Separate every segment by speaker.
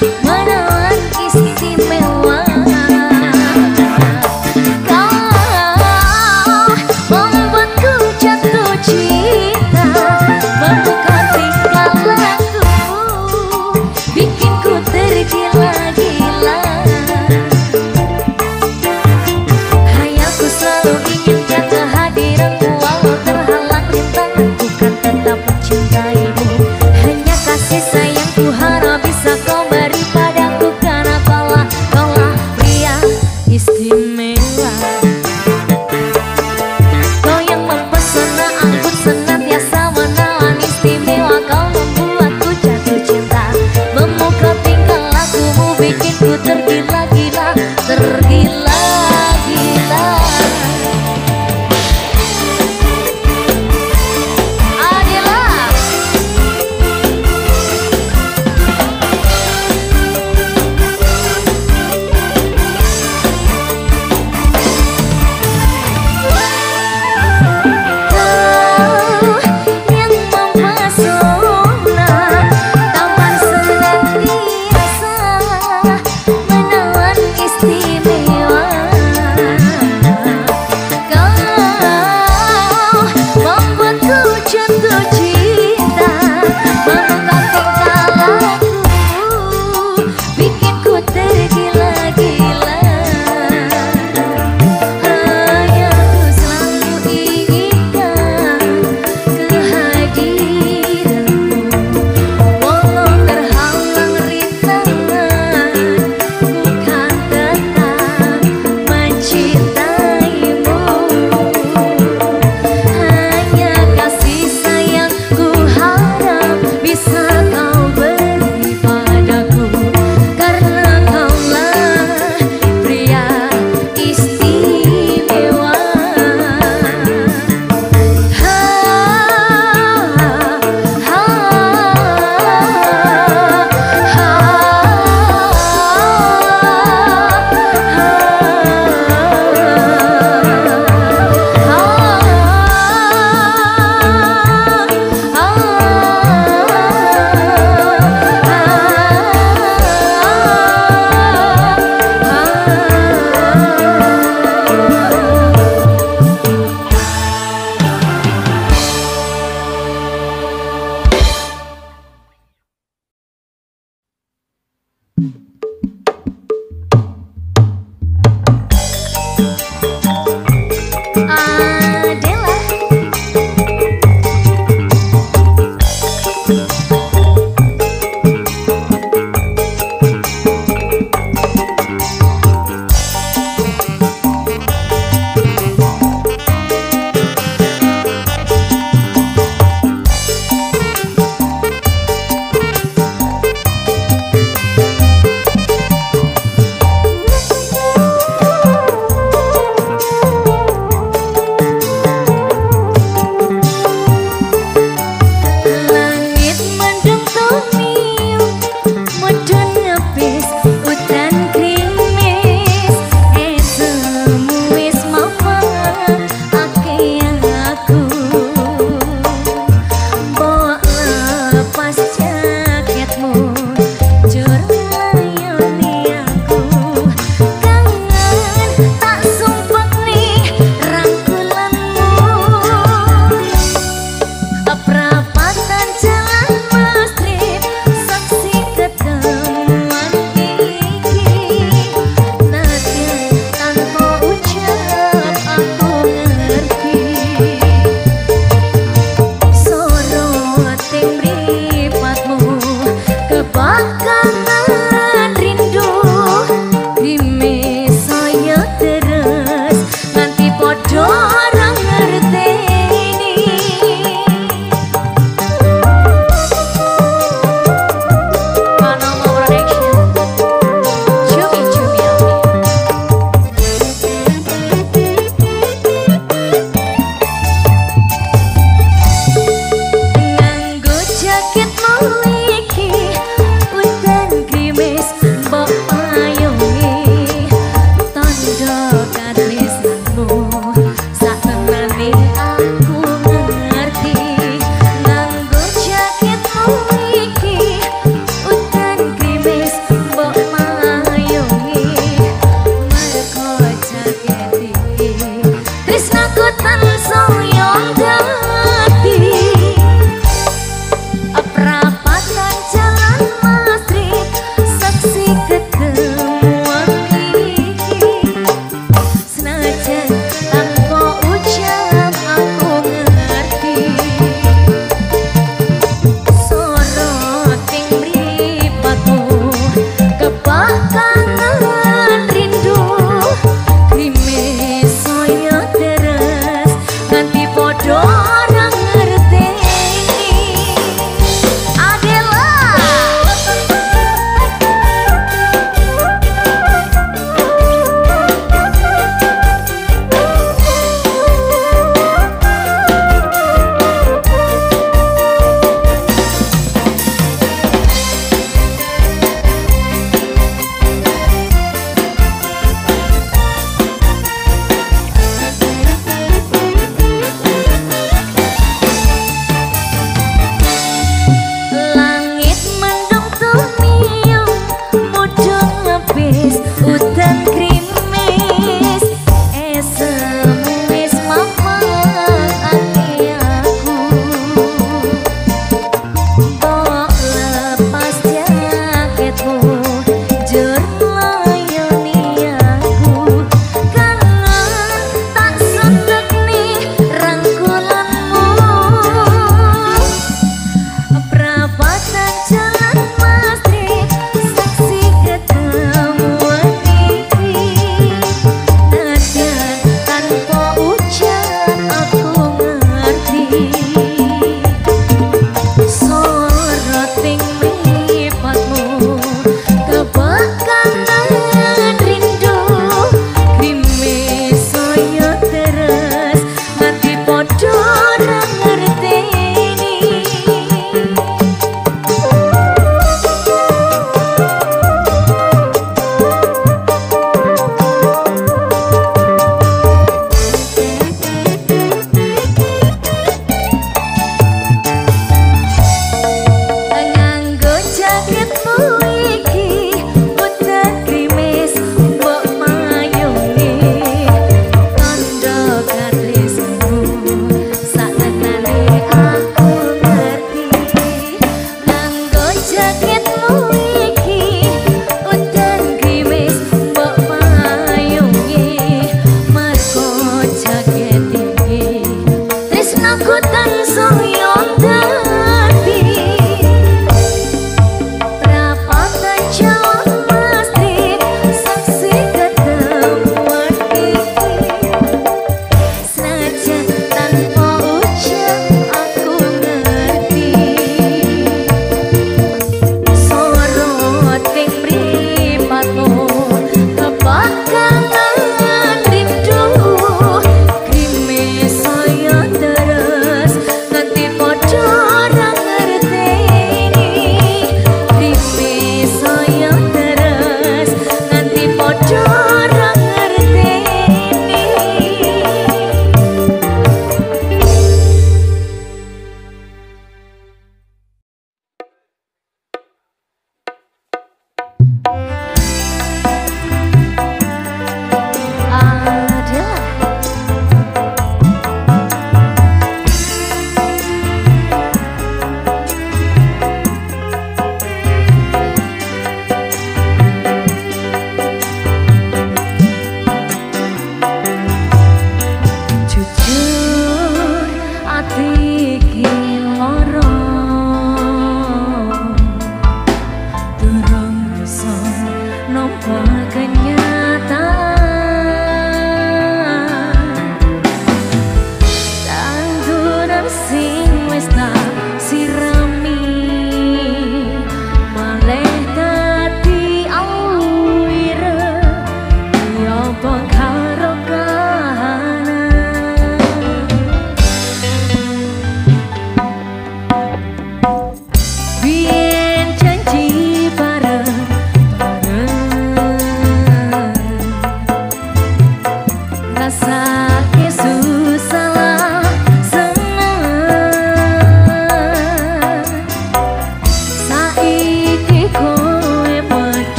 Speaker 1: My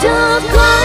Speaker 1: 这光